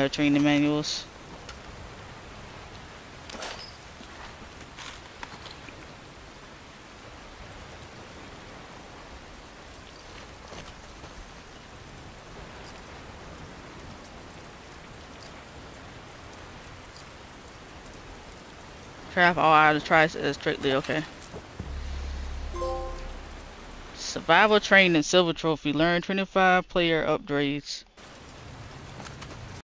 her training manuals. Trap all out of the tries is strictly okay. Survival training silver trophy. Learn 25 player upgrades.